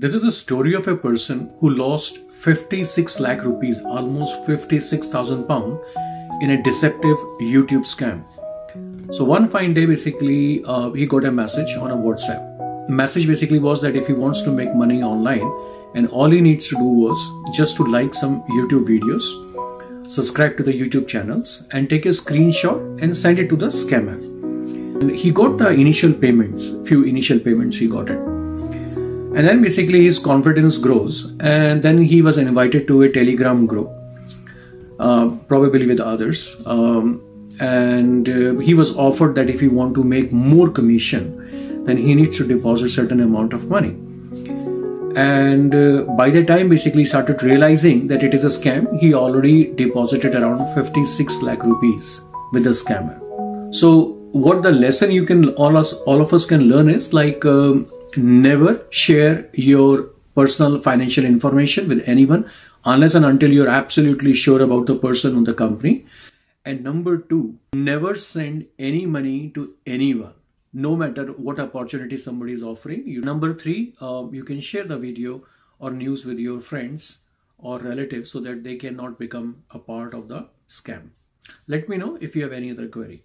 This is a story of a person who lost 56 lakh rupees, almost 56,000 pound, in a deceptive YouTube scam. So one fine day, basically, uh, he got a message on a WhatsApp. Message basically was that if he wants to make money online, and all he needs to do was just to like some YouTube videos, subscribe to the YouTube channels, and take a screenshot and send it to the scammer. And he got the initial payments, few initial payments he got it and then basically his confidence grows and then he was invited to a telegram group uh, probably with others. Um, and uh, he was offered that if he want to make more commission then he needs to deposit certain amount of money. And uh, by the time basically started realizing that it is a scam he already deposited around 56 lakh rupees with the scammer. So what the lesson you can all us all of us can learn is like um, never share your personal financial information with anyone unless and until you're absolutely sure about the person or the company. And number two, never send any money to anyone, no matter what opportunity somebody is offering you. Number three, uh, you can share the video or news with your friends or relatives so that they cannot become a part of the scam. Let me know if you have any other query.